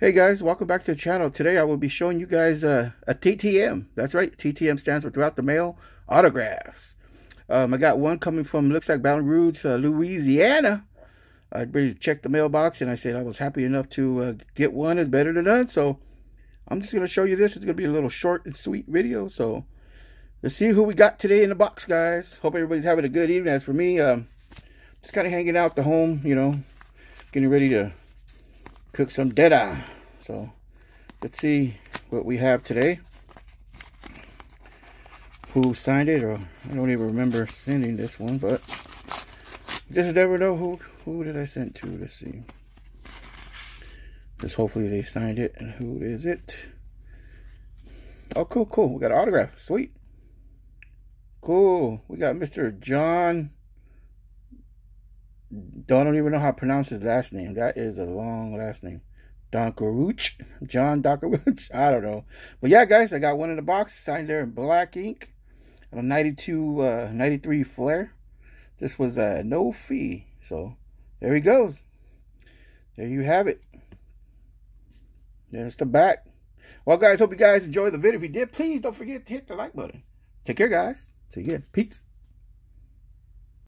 Hey guys, welcome back to the channel. Today I will be showing you guys uh, a TTM. That's right, TTM stands for Throughout the Mail Autographs. Um, I got one coming from, looks like Baton Rouge, uh, Louisiana. I really checked the mailbox and I said I was happy enough to uh, get one. It's better than none. So I'm just going to show you this. It's going to be a little short and sweet video. So let's see who we got today in the box, guys. Hope everybody's having a good evening. As for me, um, just kind of hanging out the home, you know, getting ready to cook some eye. So let's see what we have today. Who signed it, or I don't even remember sending this one, but just never know who who did I send to. Let's see. Just hopefully they signed it. And who is it? Oh, cool, cool. We got an autograph. Sweet. Cool. We got Mr. John. Don't even know how to pronounce his last name. That is a long last name. Donkerouch. John Donkerouch. I don't know. But yeah, guys, I got one in the box. Signed there in black ink. A 92, uh, 93 Flair. This was uh, no fee. So there he goes. There you have it. There's the back. Well, guys, hope you guys enjoyed the video. If you did, please don't forget to hit the like button. Take care, guys. See you again. Peace.